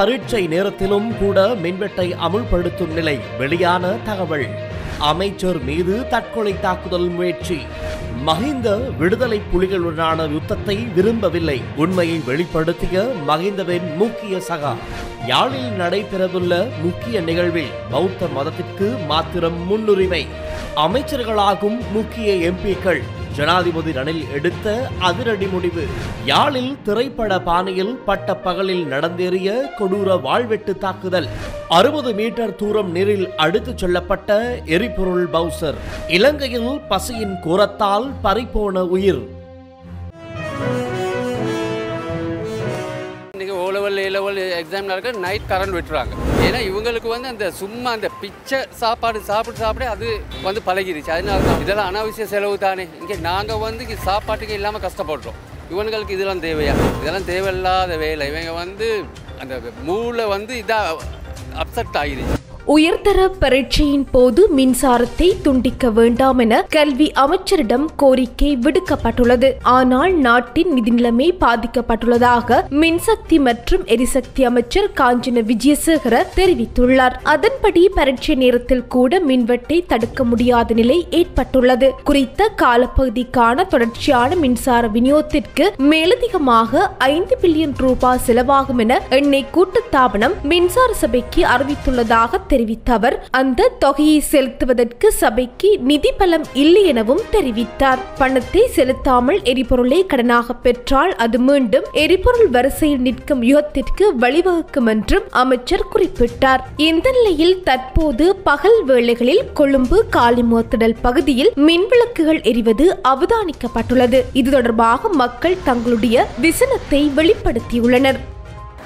பரீட்சை நேரத்திலும் கூட மின்வெட்டை அமுல்படுத்தும் நிலை வெளியான தகவல். அமைச்சர் மீது தற்கொலை தாக்குதல் முயற்சி. மஹிந்த விடுதலை புலிகளுடனான யுத்தத்தை விரும்பவில்லை. உண்மையை வெளிப்படுத்திய மஹிந்தவின் முக்கிய சகா. யாழில் நடைபெறவுள்ள முக்கிய நிகழ்வில் பௌத்த மதத்திற்கு மாத்திரம் முன்னுரிமை. அமைச்சர்களாகும் முக்கிய எம்பிக்கள். ஜனாதிபதி ரணில் எடுத்த அதிரடி முடிவு. யாழில் திரைப்பட பாணியில் பட்ட பகலில் நடந்தேறிய கொடூர வாழ்வெட்டு தாக்குதல். அறுபது மீட்டர் தூரம் நீரில் அடுத்துச் செல்லப்பட்ட எரிபொருள் பவுசர். இலங்கையில் பசியின் கூரத்தால் பறிப்போன உயிர். லெவல் நைட் கரண்ட் விட்டுறாங்க. ஏன்னா இவங்களுக்கு வந்து அந்த சும்மா அந்த பிச்சை சாப்பாடு சாப்பிட்டு சாப்பிட அது வந்து பழகிருச்சு. அதனால தான் இதெல்லாம் அனாவசிய செலவு தானே. இங்கே நாங்கள் வந்து சாப்பாட்டுக்கு இல்லாமல் கஷ்டப்படுறோம். இவங்களுக்கு இதெல்லாம் தேவையா? இதெல்லாம் தேவையில்லாத வேலை. இவங்க வந்து அந்த மூளை வந்து இதாக அப்செட் ஆகிருச்சு உயர்தர பரீட்சையின் போது மின்சாரத்தை துண்டிக்க வேண்டாம் என கல்வி அமைச்சரிடம் கோரிக்கை விடுக்கப்பட்டுள்ளது. ஆனால் நாட்டின் நிதி நிலைமை பாதிக்கப்பட்டுள்ளதாக மின்சக்தி மற்றும் எரிசக்தி அமைச்சர் காஞ்சன விஜயசேகர தெரிவித்துள்ளார். அதன்படி பரீட்சை நேரத்தில் கூட மின்வெட்டை தடுக்க முடியாத நிலை ஏற்பட்டுள்ளது. குறித்த காலப்பகுதிக்கான தொடர்ச்சியான மின்சார விநியோகத்திற்கு மேலதிகமாக ஐந்து பில்லியன் ரூபாய் செலவாகும் என எண்ணெய் கூட்டுத்தாபனம் மின்சார சபைக்கு அறிவித்துள்ளதாக தெரிவித்த அவர் அந்த தொகையை செலுத்துவதற்கு சபைக்கு நிதி பலம் இல்லை எனவும் தெரிவித்தார். பணத்தை செலுத்தாமல் எரிபொருளை கடனாக பெற்றால் அது மீண்டும் எரிபொருள் வரிசையில் நிற்கும் யுகத்திற்கு வழிவகுக்கும் என்றும் அமைச்சர் குறிப்பிட்டார். இந்த நிலையில் தற்போது பகல் வேளைகளில் கொழும்பு காலிமுகத்திடல் பகுதியில் மின்விளக்குகள் எரிவது அவதானிக்கப்பட்டுள்ளது. இது தொடர்பாக மக்கள் தங்களுடைய விசனத்தை வெளிப்படுத்தியுள்ளனர்.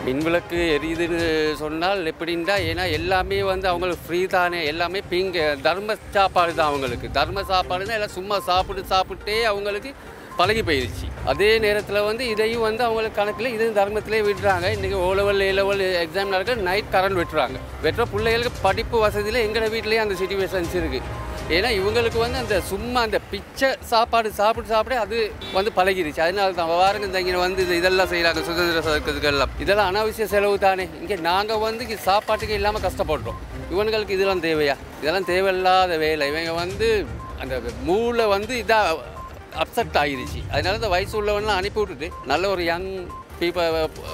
மின்விளக்கு எரியுதுன்னு சொன்னால் எப்படின்னா ஏன்னா எல்லாமே வந்து அவங்களுக்கு ஃப்ரீ தானே. எல்லாமே பிங்க தர்ம சாப்பாடு தான் அவங்களுக்கு. தர்ம சாப்பாடுன்னா எல்லாம் சும்மா சாப்பிட்டு சாப்பிட்டே அவங்களுக்கு பழகி போயிடுச்சு அதே நேரத்தில் வந்து இதையும் வந்து அவங்களுக்கு கணக்கில் இது தர்மத்திலே விடுறாங்க. இன்றைக்கி O level A level exam நடக்க நைட் கரண்ட் விட்டுறாங்க. வெட்டுற பிள்ளைகளுக்கு படிப்பு வசதியில் எங்களோட வீட்லேயே அந்த சுச்சுவேஷன்ஸ் இருக்குது ஏன்னா இவங்களுக்கு வந்து அந்த சும்மா அந்த பிச்சை சாப்பாடு சாப்பிட்டு சாப்பிட அது வந்து பழகிருச்சு. அதனால தான் வாருங்க இந்த இங்கே வந்து இது இதெல்லாம் செய்கிறாங்க சுதந்திர சக்கத்துக்கெல்லாம் இதெல்லாம் அனாவசிய செலவு தானே. இங்கே நாங்கள் வந்து சாப்பாட்டுக்கு இல்லாமல் கஷ்டப்படுறோம். இவனுங்களுக்கு இதெல்லாம் தேவையா? இதெல்லாம் தேவையில்லாத வேலை. இவங்க வந்து அந்த மூளை வந்து இதாக அப்செட் ஆகிருச்சு அதனால இந்த வயசு உள்ளவன்லாம் அனுப்பி விட்டுட்டு நல்ல ஒரு யங் பீப்ப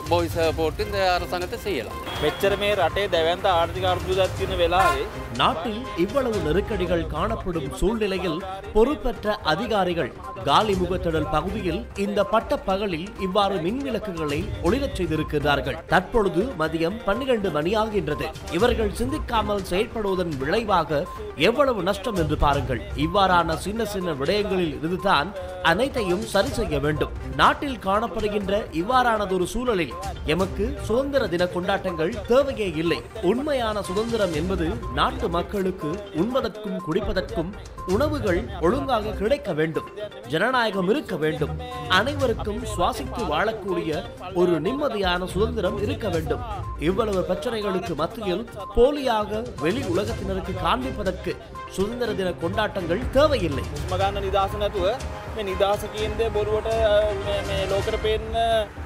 பாய்ஸை போட்டு இந்த அரசாங்கத்தை செய்யலாம் මෙච්චර මේ රටේ දැවන්ත ආර්ථික අර්බුදත් තියන වෙලාවේ நாட்டில் இவ்வளவு நெருக்கடிகள் காணப்படும் சூழ்நிலையில் பொறுப்பற்ற அதிகாரிகள் காலிமுகத்திடல் பகுதியில் இந்த பட்ட பகலில் இவ்வாறு மின் விளக்குகளை ஒளிரச் செய்திருக்கிறார்கள். தற்பொழுது மதியம் பன்னிரண்டு மணியாகின்றது. இவர்கள் சிந்திக்காமல் செயற்படுவதன் விளைவாக எவ்வளவு நஷ்டம் என்று பாருங்கள். இவ்வாறான சின்ன சின்ன விடயங்களில் இருந்துதான் அனைத்தையும் சரி செய்ய வேண்டும். நாட்டில் காணப்படுகின்ற இவ்வாறானதொரு சூழலில் எமக்கு சுதந்திர தின கொண்டாட்டங்கள் தேவையே இல்லை. உண்மையான சுதந்திரம் என்பது நாட்டு மக்களுக்கு உண்பதற்கும் குடிப்பதற்கும் உணவுகள் ஒழுங்காக கிடைக்க வேண்டும் ஜனநாயகம் இருக்க வேண்டும் அனைவருக்கும் சுவாசித்து வாழக்கூடிய ஒரு நிம்மதியான சுதந்திரம் இருக்க வேண்டும் இவ்வளவு பிரச்சனைகளுக்கு மத்தியில் போலியாக வெளி உலகத்தினருக்கு காண்பிப்பதற்கு சுதந்திர தின கொண்டாட்டங்கள் தேவையில்லை මගන්න නිදහස නැතුව මේ නිදහස කියන්දේ බොරුවට අ, මේ- මේ ලෝකර පේන්න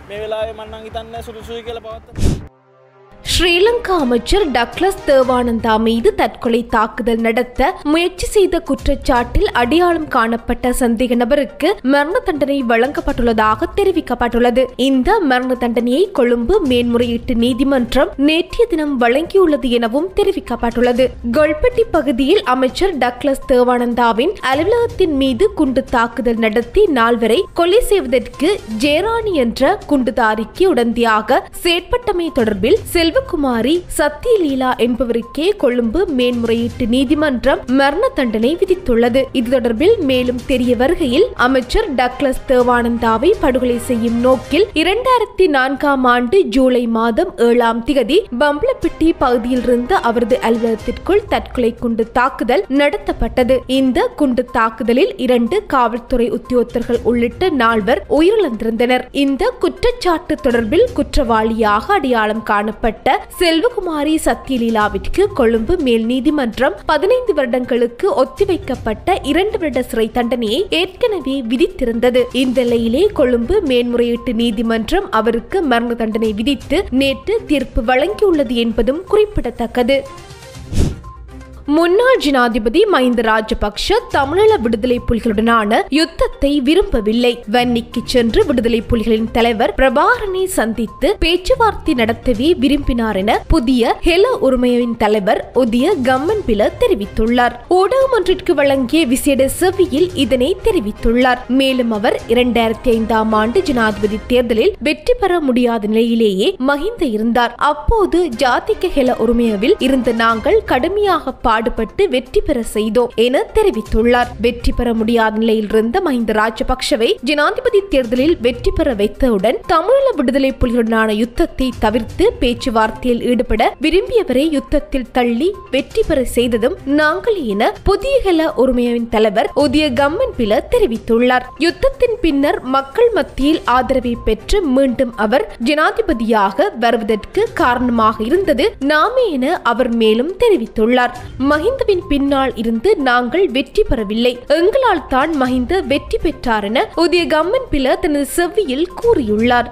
මේ වෙලාවේ මන්නන් හිතන්න සුදුසුයි කියල පවත්ත ஸ்ரீலங்கா அமைச்சர் டக்ளஸ் தேவானந்தா மீது தற்கொலை தாக்குதல் நடத்த முயற்சி செய்த குற்றச்சாட்டில் அடையாளம் காணப்பட்ட சந்தேக நபருக்கு மரண தண்டனை வழங்கப்பட்டுள்ளதாக தெரிவிக்கப்பட்டுள்ளது. இந்த மரண தண்டனையை கொழும்பு மேன்முறையீட்டு நீதிமன்றம் நேற்றைய தினம் வழங்கியுள்ளது எனவும் தெரிவிக்கப்பட்டுள்ளது. கொல்பட்டி பகுதியில் அமைச்சர் டக்ளஸ் தேவானந்தாவின் அலுவலகத்தின் மீது குண்டு தாக்குதல் நடத்தி நால்வரை கொலை செய்வதற்கு ஜெயராணி என்ற குண்டுதாரிக்கு உடந்தையாக செயற்பட்டமை தொடர்பில் செல்வ சிவகுமாரி சத்தியலீலா என்பவருக்கே கொழும்பு மேன்முறையீட்டு நீதிமன்றம் மரண தண்டனை விதித்துள்ளது. இது தொடர்பில் மேலும் தெரிய வருகையில் அமைச்சர் டக்ளஸ் தேவானந்தாவை படுகொலை செய்யும் நோக்கில் இரண்டாயிரத்தி நான்காம் ஆண்டு ஜூலை மாதம் ஏழாம் திகதி பம்பளப்பிட்டி பகுதியில் இருந்து அவரது அலுவலகத்திற்குள் தற்கொலை குண்டு தாக்குதல் நடத்தப்பட்டது. இந்த குண்டு தாக்குதலில் இரண்டு காவல்துறை உத்தியோகத்தர்கள் உள்ளிட்ட நால்வர் உயிரிழந்திருந்தனர். இந்த குற்றச்சாட்டு தொடர்பில் குற்றவாளியாக அடையாளம் காணப்பட்ட செல்வகுமாரி சத்யலீலாவிற்கு கொழும்பு மேல் நீதிமன்றம் பதினைந்து வருடங்களுக்கு ஒத்திவைக்கப்பட்ட இரண்டு வருட சிறை தண்டனையை ஏற்கனவே விதித்திருந்தது. இந்த நிலையிலே கொழும்பு மேன்முறையீட்டு நீதிமன்றம் அவருக்கு மரண தண்டனை விதித்து நேற்று தீர்ப்பு வழங்கியுள்ளது என்பதும் குறிப்பிடத்தக்கது. முன்னாள் ஜனாதிபதி மஹிந்த ராஜபக்ஷ தமிழீழ விடுதலை புலிகளுடனான யுத்தத்தை விரும்பவில்லை. வன்னிக்கு சென்று விடுதலை புலிகளின் தலைவர் பிரபாகரனை சந்தித்து பேச்சுவார்த்தை நடத்தவே விரும்பினார் என புதிய ஹெல உரிமையின் தலைவர் உதய கம்மன்பில தெரிவித்துள்ளார். ஊடகம் ஒன்றிற்கு வழங்கிய விசேட செவியில் இதனை தெரிவித்துள்ளார். மேலும் அவர் இரண்டாயிரத்தி ஐந்தாம் ஆண்டு ஜனாதிபதி தேர்தலில் வெற்றி பெற முடியாத நிலையிலேயே மஹிந்த இருந்தார். அப்போது ஜாதிக ஹெல உரிமையவில் இருந்த நாங்கள் கடுமையாக பாடுபட்டு வெற்றி பெற செய்தோம் என தெரிவித்துள்ளார். வெற்றி பெற முடியாத நிலையில் இருந்த மஹிந்த ராஜபக்ஷவை ஜனாதிபதி தேர்தலில் வெற்றி பெற வைத்தவுடன் தமிழீழ விடுதலை புலிகளுடனான யுத்தத்தை தவிர்த்து பேச்சுவார்த்தையில் ஈடுபட விரும்பியவரை யுத்தத்தில் தள்ளி வெற்றி பெற செய்ததும் நாங்கள் என புதிய ஹெல உரிமையின் தலைவர் உதய கம்மன் பில தெரிவித்துள்ளார். யுத்தத்தின் பின்னர் மக்கள் மத்தியில் ஆதரவை பெற்று மீண்டும் அவர் ஜனாதிபதியாக வருவதற்கு காரணமாக இருந்தது நாமே என அவர் மேலும் தெரிவித்துள்ளார். மஹிந்தவின் பின்னால் இருந்து நாங்கள் வெற்றி பெறவில்லை. எங்களால் தான் மஹிந்த வெற்றி பெற்றார் என உதய கம்மன் பில தனது செவ்வியில் கூறியுள்ளார்.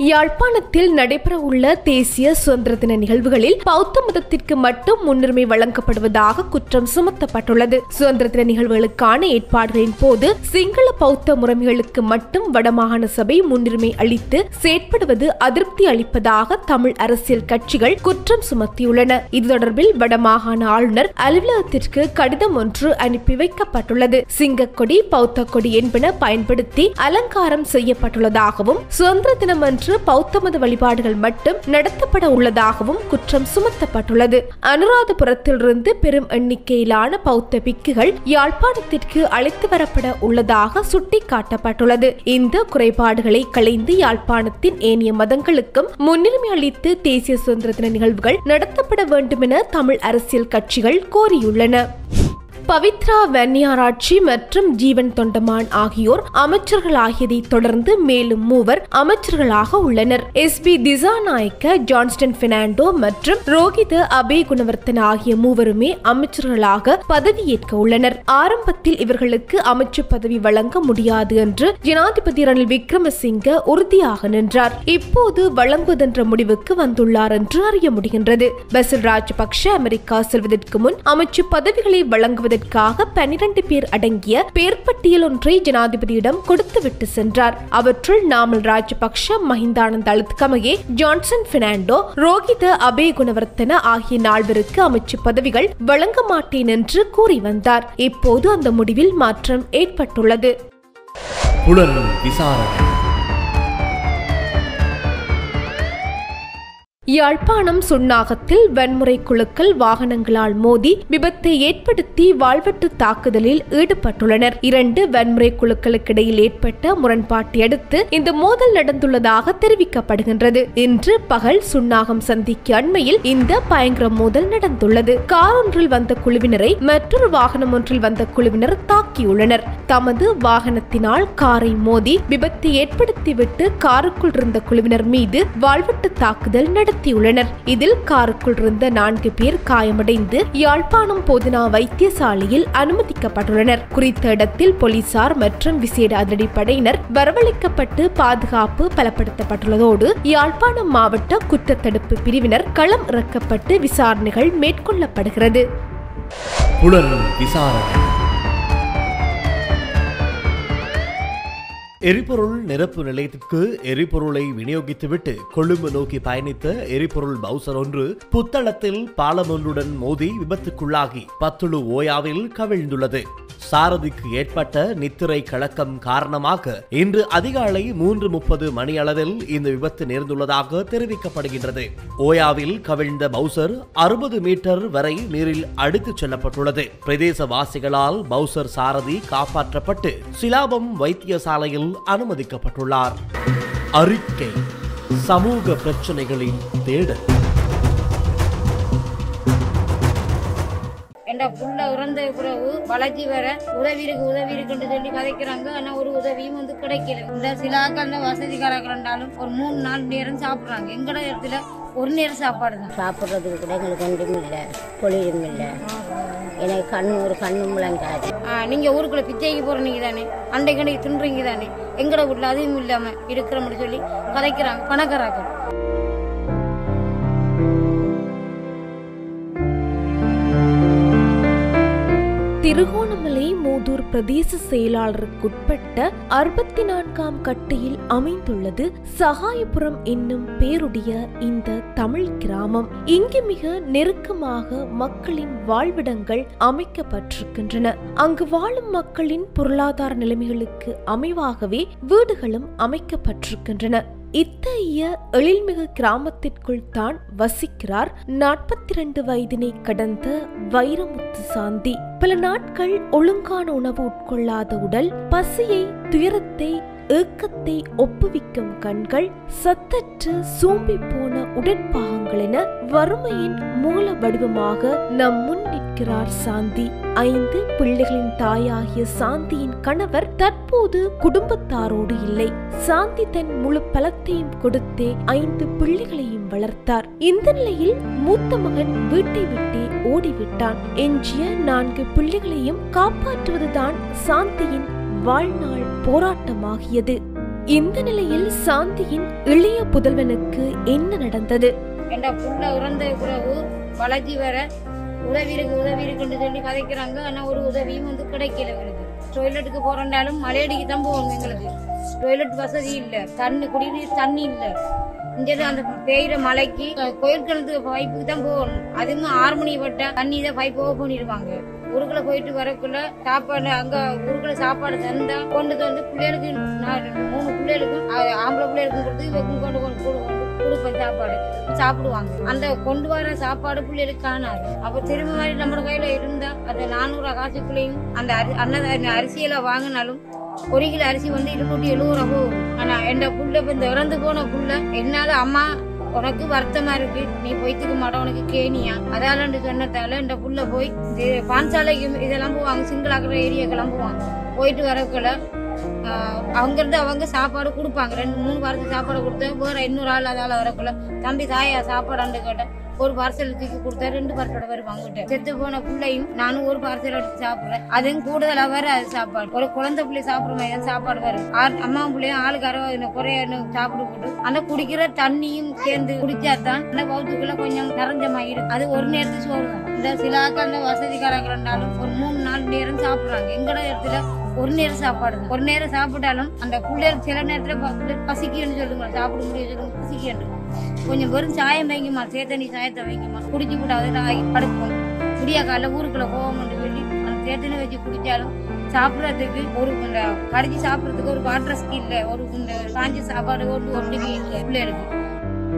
யாழ்ப்பாணத்தில் நடைபெறவுள்ள தேசிய சுதந்திர தின நிகழ்வுகளில் பௌத்த மதத்திற்கு மட்டும் முன்னுரிமை வழங்கப்படுவதாக குற்றம் சுமத்தப்பட்டுள்ளது. சுதந்திர தின நிகழ்வுகளுக்கான ஏற்பாடுகளின் போது சிங்கள பௌத்த முறைமைகளுக்கு மட்டும் வடமாகாண சபை முன்னுரிமை அளித்து செயற்படுவது அதிருப்தி அளிப்பதாக தமிழ் அரசியல் கட்சிகள் குற்றம் சுமத்தியுள்ளன. இது தொடர்பில் வடமாகாண ஆளுநர் அலுவலகத்திற்கு கடிதம் ஒன்று அனுப்பி வைக்கப்பட்டுள்ளது. சிங்கக்கொடி பௌத்த கொடி என்பன பயன்படுத்தி அலங்காரம் செய்யப்பட்டுள்ளதாகவும் சுதந்திர தினம் இன்று பௌத்த மத வழிபாடுகள் மட்டும் நடத்தப்பட உள்ளதாகவும் குற்றம் சுமத்தப்பட்டுள்ளது. அனுராதபுரத்திலிருந்து பெரும் எண்ணிக்கையிலான பௌத்த பிக்குகள் யாழ்ப்பாணத்திற்கு அழைத்து வரப்பட உள்ளதாக சுட்டிக்காட்டப்பட்டுள்ளது. இந்த குறைபாடுகளை களைந்து யாழ்ப்பாணத்தின் ஏனைய மதங்களுக்கும் முன்னுரிமை அளித்து தேசிய சுதந்திர தின நிகழ்வுகள் நடத்தப்பட வேண்டும் என தமிழ் அரசியல் கட்சிகள் கோரியுள்ளன. பவித்ரா வன்னியாராட்சி மற்றும் ஜீவன் தொண்டமான் ஆகியோர் அமைச்சர்களாகியதை தொடர்ந்து மேலும் மூவர் அமைச்சர்களாக உள்ளனர். S B Dissanayake Johnston Fernando மற்றும் ரோஹித அபே குணவர்த்தன் ஆகிய மூவருமே அமைச்சர்களாக பதவியேற்க உள்ளனர். ஆரம்பத்தில் இவர்களுக்கு அமைச்சு பதவி வழங்க முடியாது என்று ஜனாதிபதி ரணில் விக்ரமசிங்க உறுதியாக நின்றார். இப்போது வழங்குவதென்ற முடிவுக்கு வந்துள்ளார் என்று அறிய முடிகின்றது. பசில் ராஜபக்ஷ அமெரிக்கா செல்வதற்கு முன் அமைச்சு பதவிகளை அதற்காக பனிரண்டு பேர் அடங்கிய பேர் பட்டியல் ஒன்றை ஜனாதிபதியிடம் கொடுத்துவிட்டு சென்றார். அவற்றுள் நாமல் ராஜபக்ஷ மஹிந்தானந்த் அழுத்கமகே ஜான்சன் பெர்னாண்டோ ரோஹித அபே குணவர்த்தன ஆகிய நால்வருக்கு அமைச்சு பதவிகள் வழங்க மாட்டேன் என்று கூறி வந்தார். இப்போது அந்த முடிவில் மாற்றம் ஏற்பட்டுள்ளது. புலன் விசாரணை. யாழ்ப்பாணம் சுன்னாகத்தில் வன்முறை குழுக்கள் வாகனங்களால் மோதி விபத்தை ஏற்படுத்தி வாழ்வெட்டு தாக்குதலில் ஈடுபட்டுள்ளனர். இரண்டு வன்முறை குழுக்களுக்கிடையில் ஏற்பட்ட முரண்பாட்டை அடுத்து இந்த மோதல் நடந்துள்ளதாக தெரிவிக்கப்படுகின்றது. இன்று பகல் சுன்னாகம் சந்திக்கு அண்மையில் இந்த பயங்கர மோதல் நடந்துள்ளது. கார் ஒன்றில் வந்த குழுவினரை மற்றொரு வாகனம் ஒன்றில் வந்த குழுவினர் தாக்கியுள்ளனர். தமது வாகனத்தினால் காரை மோதி விபத்தை ஏற்படுத்திவிட்டு காருக்குள் இருந்த குழுவினர் மீது வாழ்வெட்டு தாக்குதல் நடத்தியுள்ளனர். இதில் காருக்குள் இருந்த நான்கு பேர் காயமடைந்து யாழ்ப்பாணம் போதனா வைத்தியசாலையில் அனுமதிக்கப்பட்டுள்ளனர். குறித்த இடத்தில் போலீசார் மற்றும் விசேட அதிரடிப்படையினர் வரவழைக்கப்பட்டு பாதுகாப்பு பலப்படுத்தப்பட்டுள்ளதோடு யாழ்ப்பாணம் மாவட்ட குற்றத்தடுப்பு பிரிவினர் களம் இறக்கப்பட்டு விசாரணைகள் மேற்கொள்ளப்படுகிறது. புலன் விசாரணை. எரிபொருள் நிரப்பு நிலையத்திற்கு எரிபொருளை விநியோகித்துவிட்டு கொழும்பு நோக்கி பயணித்த எரிபொருள் பவுசர் ஒன்று புத்தளத்தில் பாலம் ஒன்றுடன் மோதி விபத்துக்குள்ளாகி பத்துழு ஓயாவில் கவிழ்ந்துள்ளது. சாரதிக்கு ஏற்பட்ட நித்திரை கலக்கம் காரணமாக இன்று அதிகாலை மூன்று முப்பது மணி அளவில் இந்த விபத்து நேர்ந்துள்ளதாக தெரிவிக்கப்படுகின்றது. ஓயாவில் கவிழ்ந்த பவுசர் அறுபது மீட்டர் வரை நீரில் அடித்துச் செல்லப்பட்டுள்ளது. பிரதேசவாசிகளால் பவுசர் சாரதி காப்பாற்றப்பட்டு சிலாபம் வைத்தியசாலையில் அனுமதிக்கப்பட்டுள்ளார். அறிக்கை சமூக பிரச்சனைகளின் தேடல். என்ற புள்ள இறந்த பிறகு வளர்ச்சி வர உதவி இருக்கு உதவி இருக்குன்னு சொல்லி கதைக்கிறாங்க. ஆனா ஒரு உதவியும் வந்து கிடைக்கல. இந்த சில ஆக்கள் வசதிக்காரர்கள் இருந்தாலும் ஒரு மூணு நாலு நேரம் சாப்பிடுறாங்க. எங்கட இடத்துல ஒரு நேரம் சாப்பாடு தான் சாப்பிட்றதுக்கு கூட எங்களுக்கு ஒன்றும் இல்லை. பொழியும் இல்லை. எனக்கு கண்ணு ஒரு கண்ணு முழங்காது ஆ, நீங்க ஊருக்குள்ள பிச்சைக்கு போறீங்க தானே? அண்டை கண்டைக்கு தின்றீங்க தானே? எங்கட வீட்டுல அதுவும் இல்லாம இருக்கிறோம்னு சொல்லி கதைக்கிறாங்க பணக்காராக்கள் திருகோணமலை மூதூர் பிரதேச செயலாளருக்குட்பட்ட அறுபத்தி நான்காம் கட்டியில் அமைந்துள்ளது சகாயபுரம் என்னும் பேருடைய இந்த தமிழ் கிராமம். இங்கு மிக நெருக்கமாக மக்களின் வாழ்விடங்கள் அமைக்கப்பட்டிருக்கின்றன. அங்கு வாழும் மக்களின் பொருளாதார நிலைமைகளுக்கு அமைவாகவே வீடுகளும் அமைக்கப்பட்டிருக்கின்றன. இத்தகைய எழில்மிகு கிராமத்திற்குள் தான் வசிக்கிறார் நாற்பத்தி இரண்டு வயதினை கடந்த வைரமுத்து சாந்தி. பல நாட்கள் ஒழுங்கான உணவு உட்கொள்ளாத உடல் பசியை துயரத்தை ஏக்கத்தை ஒப்புவிக்கும் கண்கள் சத்தற்று சூம்பி போன உடற்பாகங்கள் என வறுமையின் மூல வடிவமாக நம் முன் நிற்கிறார் சாந்தி. ஐந்து பிள்ளைகளின் தாயாகிய சாந்தியின் கணவர் தற்போது குடும்பத்தாரோடு இல்லை. சாந்தி தன் முழு பலத்தையும் கொடுத்தே ஐந்து பிள்ளைகளையும் வளர்த்தார். இந்த நிலையில் மூத்த மகன் வீட்டை விட்டு ஓடிவிட்டான். எஞ்சிய நான்கு பிள்ளைகளையும் காப்பாற்றுவதுதான் சாந்தியின் வாழ்நாள் போராட்டமாகியது. இந்த நிலையில் சாந்தியின் இளைய புதல்வனுக்கு என்ன நடந்தது? என்ற புள்ள உறந்த உறவு வளர்ச்சி வர உதவி இருக்கு உதவி இருக்குன்னு சொல்லி கதைக்கிறாங்க. ஆனா ஒரு உதவியும் வந்து கிடைக்கல எங்களுக்கு டொய்லெட்டுக்கு போறோம்னாலும் மலையடிக்கு தான் போகணும் எங்களுக்கு. டொய்லெட் வசதி இல்ல. தண்ணி குடிநீர் தண்ணி இல்ல. இங்கே அந்த பெய்யுற மலைக்கு கோயில் கிணத்து பைப்புக்கு தான் போகணும். அதுவும் ஆறு மணி பட்டா தண்ணி தான் பைப் ஓப்பன் பண்ணிடுவாங்க. ஊருக்குள்ள போயிட்டு வரக்குள்ள சாப்பாடு அங்க ஊருக்குள்ள சாப்பாடு தந்தா கொண்டு வந்து பிள்ளைகளுக்கு மூணு பிள்ளைகளுக்கும் ஆம்பளை பிள்ளைகளுக்கும் கொடுத்து இவக்கும் கொண்டு கொண்டு கொண்டு கொடுப்பேன் சாப்பாடு. சாப்பிடுவாங்க. அந்த கொண்டு வர சாப்பாடு பிள்ளைகளுக்கு காணாது. அப்ப திரும்ப மாதிரி நம்ம கையில இருந்தா அந்த நானூறு காசுக்குள்ளேயும் அந்த அரி அன்னத அரிசியில வாங்கினாலும் ஒரு கிலோ அரிசி வந்து இருநூத்தி எழுபது ரூபா போகும். ஆனா என் புள்ள இப்ப இந்த இறந்து போன புள்ள என்னால அம்மா உனக்கு வருத்தமா இருக்கு. நீ போய்த்துக்க மாட்ட உனக்கு கேணியா? அதால சொன்னதால இந்த புள்ள போய் பான்சாலைக்கு இதெல்லாம் போவாங்க சிங்கிள் ஆகிற ஏரியாக்கெல்லாம் போவாங்க போயிட்டு வரக்குள்ள ஆஹ், அவங்க இருந்து அவங்க சாப்பாடு கொடுப்பாங்க. ரெண்டு மூணு வாரத்துக்கு சாப்பாடு கொடுத்தா வேற இன்னொரு ஆள் அதால் வரக்குள்ள. தம்பி தாயா சாப்பாடு கேட்டேன். ஒரு பார்சல் தூக்கி கொடுத்தா ரெண்டு பார்சலோட வருவாங்க கிட்ட செத்து போன பிள்ளையும் நானும் ஒரு பார்சல் எடுத்து சாப்பிடுறேன். அதுவும் கூடுதலா வேற அது சாப்பாடு. ஒரு குழந்தை பிள்ளை சாப்பிடுற மாதிரி தான் சாப்பாடு வரும். அம்மா பிள்ளையும் ஆளுக்கு அறுபது குறைய சாப்பிடு போட்டு. ஆனா குடிக்கிற தண்ணியும் சேர்ந்து குடிச்சாதான் அந்த பௌத்துக்குள்ள கொஞ்சம் நிறைஞ்ச மாதிரி அது ஒரு நேரத்துக்கு சோறு தான். இந்த சில அந்த வசதிக்காரங்க ஒரு மூணு நாலு நேரம் சாப்பிடுறாங்க. எங்கட இடத்துல ஒரு நேரம் சாப்பாடு. ஒரு நேரம் சாப்பிட்டாலும் அந்த பிள்ளைகள் சில நேரத்துல ப- பசிக்குன்னு சொல்லுங்க. சாப்பிட முடியும் சொல்லுங்க. பசிக்குன்னு கொஞ்சம் வெறும் சாயம் வைங்கம்மா. சேத்தனி சாயத்தை வைங்கம்மா. குடிச்சு விட்டு அதில் படுப்போம். விடியா காலைல ஊருக்குள்ள போவோம்னு சொல்லி அந்த சேத்தனை வச்சு குடிச்சாலும் சாப்பிடறதுக்கு ஒரு இந்த கடிச்சு சாப்பிடறதுக்கு ஒரு வாட்டர் இல்ல ஒரு காஞ்சி சாப்பாடு ஒன்று ஒன்றுமே இல்லை பிள்ளைகளுக்கு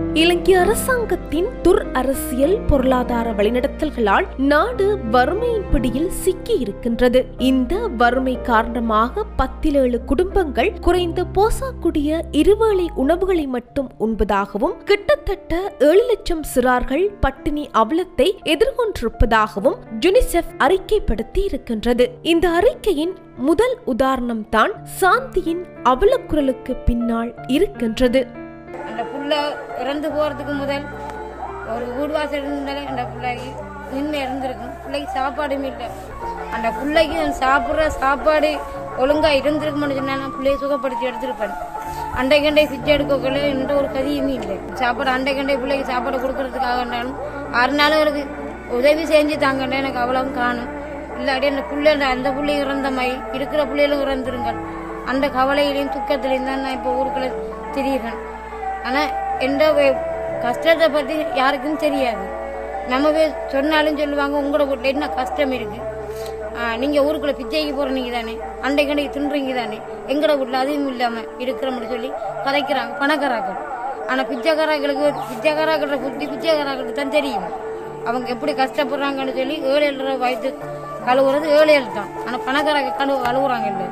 இலங்கை அரசாங்கத்தின் துர் அரசியல் பொருளாதார வழிநடத்தல்களால் நாடு வறுமையின் பிடியில் சிக்கி இருக்கின்றது. இந்த வறுமை காரணமாக பத்திலேழு குடும்பங்கள் குறைந்த போசாக்குடிய இருவேளை உணவுகளை மட்டும் உண்பதாகவும் கிட்டத்தட்ட ஏழு லட்சம் சிறார்கள் பட்டினி அவலத்தை எதிர்கொண்டிருப்பதாகவும் யுனிசெஃப் அறிக்கைப்படுத்தி இருக்கின்றது. இந்த அறிக்கையின் முதல் உதாரணம் தான் சாந்தியின் அவலக்குரலுக்கு பின்னால் இருக்கின்றது. பிள்ளை இறந்து போறதுக்கு முதல் ஒரு வீடு வாசல் இருந்தாலே அந்த பிள்ளைக்கு நின்று இறந்துருக்கும் பிள்ளைக்கு சாப்பாடும் இல்லை. அந்த பிள்ளைக்கு சாப்பிட்ற சாப்பாடு ஒழுங்காக இருந்திருக்கும்னு சொன்னா பிள்ளையை சுகப்படுத்தி எடுத்திருப்பேன். அண்டை கண்டை சிச்சை எடுக்கல என்ற ஒரு கதியுமே இல்லை. சாப்பாடு அண்டை கண்டை பிள்ளைக்கு சாப்பாடு கொடுக்கறதுக்காக இருந்தாலும் ஆறு நாள் அவருக்கு உதவி செஞ்சு தாங்கண்ட எனக்கு அவ்வளவு காணும். இல்லாட்டி அந்த பிள்ளை அந்த பிள்ளையும் இறந்த மாதிரி இருக்கிற பிள்ளைகளும் இறந்துருங்கள். அந்த கவலையிலையும் துக்கத்திலையும் தான் நான் இப்போ ஊருக்குள்ள திரியிறேன் ஆனால் எந்த கஷ்டத்தை பத்தி யாருக்கும் தெரியாது. நம்ம சொன்னாலும் சொல்லுவாங்க உங்களோட வீட்டுல என்ன கஷ்டம் இருக்கு? நீங்கள் நீங்க ஊருக்குள்ள பிச்சைக்கு போறீங்க தானே அண்டை கண்டைக்கு தின்றீங்க தானே எங்கட வீட்டுல அதுவும் இல்லாம இருக்கிறோம்னு சொல்லி கதைக்கிறாங்க பணக்காராக்கள் ஆனா பிச்சைக்காரர்களுக்கு பிச்சைக்காராக்கிற புத்தி பிச்சைக்காராக்களுக்கு தான் தெரியும். அவங்க எப்படி கஷ்டப்படுறாங்கன்னு சொல்லி ஏழு ஏழு ரூபாய் வயிற்று கழுவுறது ஏழு ஏழு தான். ஆனா பணக்காரங்க கழுவு கழுவுறாங்க இல்லை.